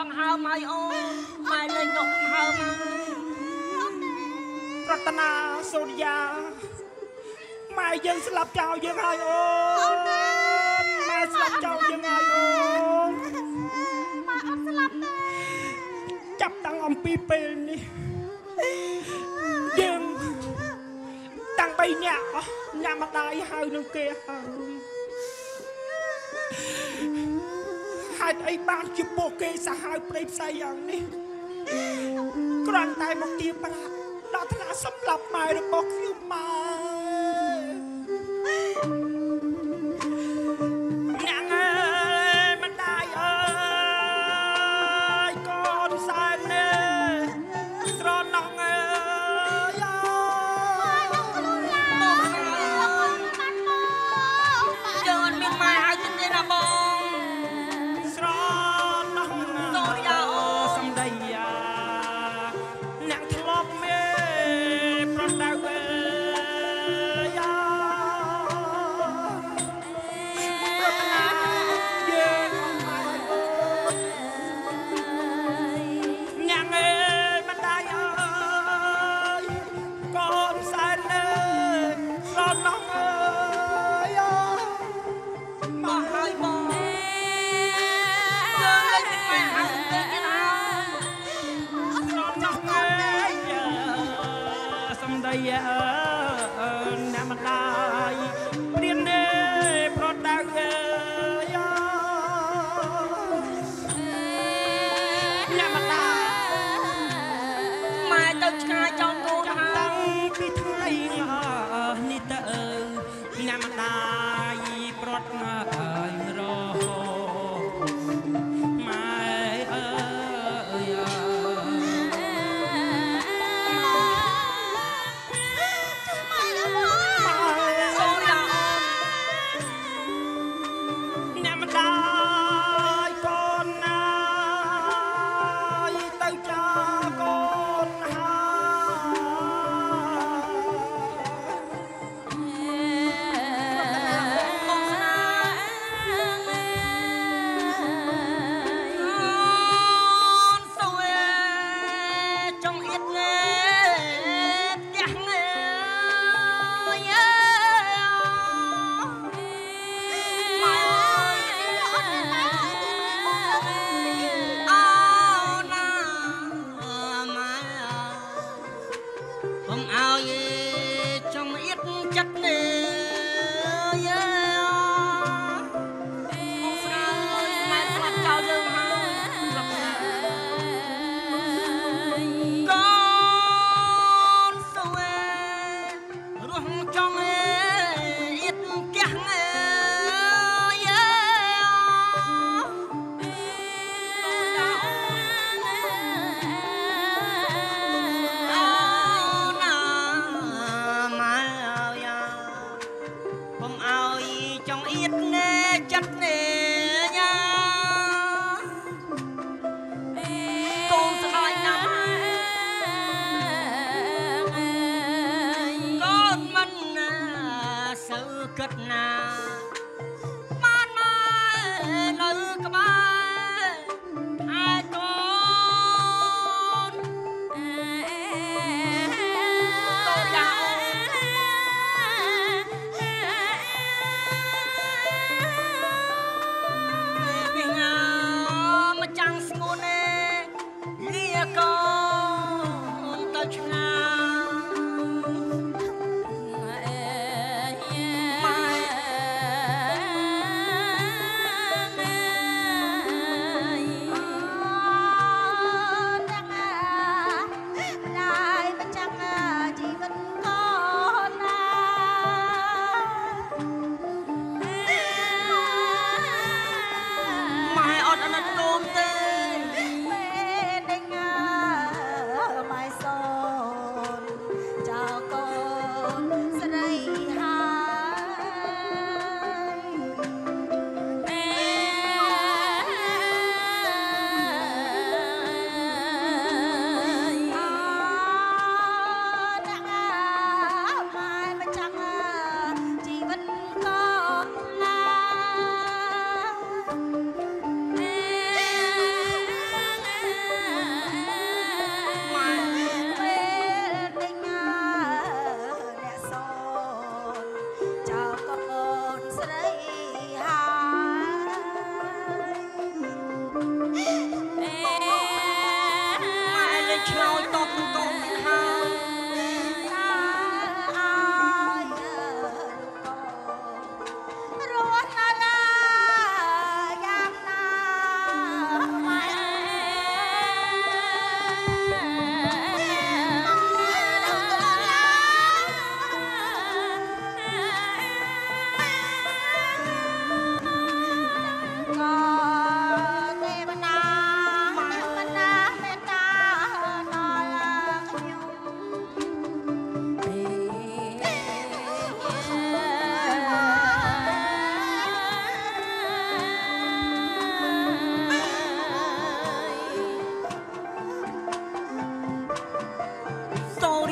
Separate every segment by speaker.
Speaker 1: ដង្ហើមហើយអូនម៉ែលេងដកដង្ហើមហើយ
Speaker 2: រតនាសូរិយាម៉ែយើងស្លាប់ចោលយើងហើយអូនម៉ែស្លាប់ចោលយើងហើយអូន
Speaker 3: ម៉ែអត់ស្លាប់ទេ
Speaker 2: ចាប់តាំងអំពីពេលនេះយើងតាំងបីញាក់អស់ញាក់ម្ដាយហៅនឹងគេហើយ តុអីបានជាពួកគេសាហាវព្រៃផ្សៃយ៉ាងនេះគ្រាន់តែមកទាប្រាក់ដល់ថ្នាក់សម្លាប់ម៉ែរបស់ខ្ញុំម៉ែ សំដីអើអ្នកម្ដាយព្រៀនទេប្រដៅអើយអ្នកម្ដាយ
Speaker 1: ម៉ែទៅឆ្ងាយចោលកូន
Speaker 2: ចាំ
Speaker 1: ហើ
Speaker 2: តាំង
Speaker 1: យ
Speaker 2: ពីថ្ងៃនេះតើអ្នកម្ដាយប្រត់អើ
Speaker 1: សូវ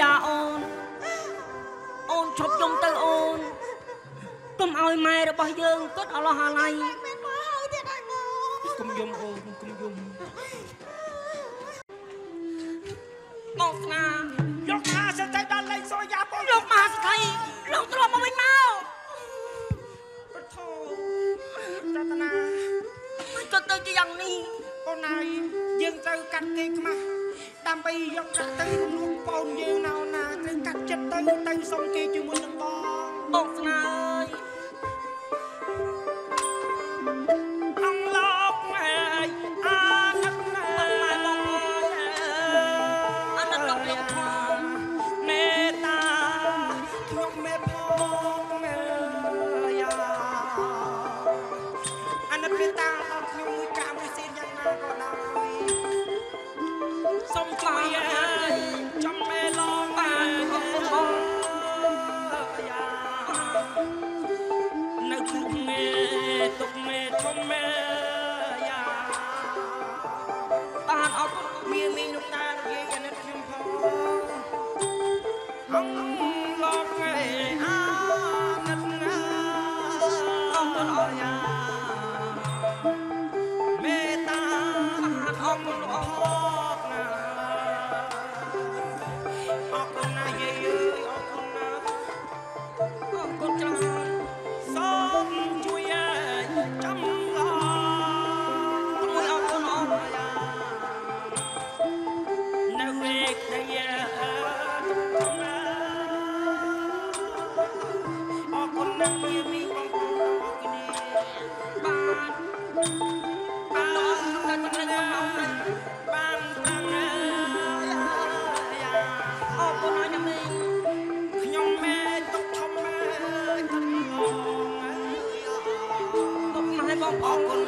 Speaker 1: យ៉ាអូន អូនជប់ញុំទៅ
Speaker 2: អូនកុំឲ្យម៉ែរបស់យើងគាត់អឡោះអាឡៃ
Speaker 3: មិនមកហើយទៀតអញ
Speaker 4: កុំយំអូនកុំយំ
Speaker 2: បងស្នា
Speaker 4: យកខាសិនទៅដល់លេខសយ៉ាបង
Speaker 2: លោកមហាសក្តិលោកទ្រាំមកវិញមក
Speaker 4: ប្រធោរតនា
Speaker 2: មិនក៏ទៅជាយ៉ាងនេះ
Speaker 4: អូនហើយយើងត្រូវកាត់គេខ្មាស់ដើម្បីយកប្រាក់ទៅរួម ប្អូនយើងណៅណាត្រូវកាត់ចិត្តទៅទៅសុំគេជាមួយនឹងបង
Speaker 2: បងស្នើ
Speaker 4: awkward.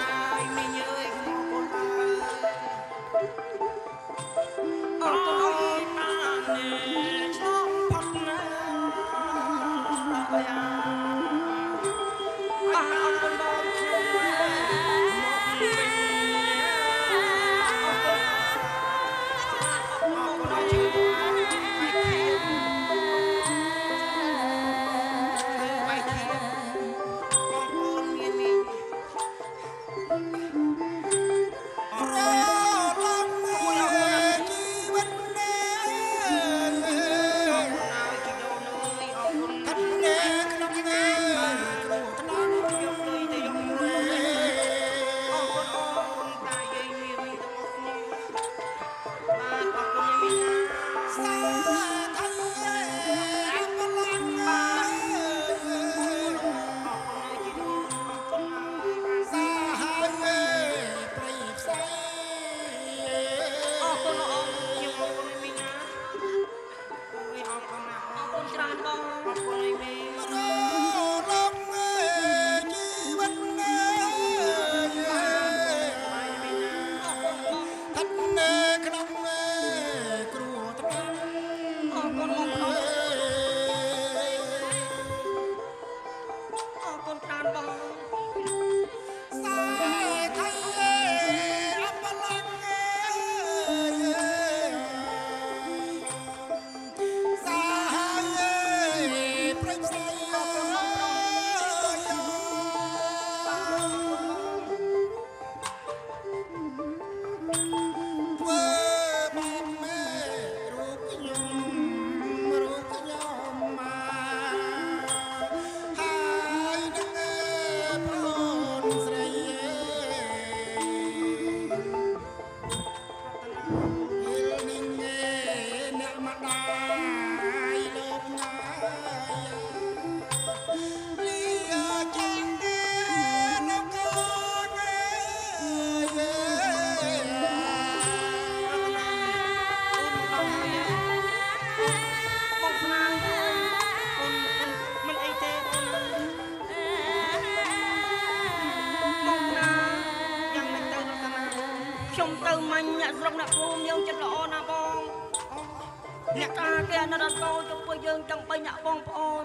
Speaker 4: ក្នុងអ្នកភូមិយើងចិត្តល្អណាបងអ្នកការគេអណិត
Speaker 2: អ
Speaker 1: ត់កោជួយពួកយើ
Speaker 2: ងទាំងបីអ្នកបងប្អូន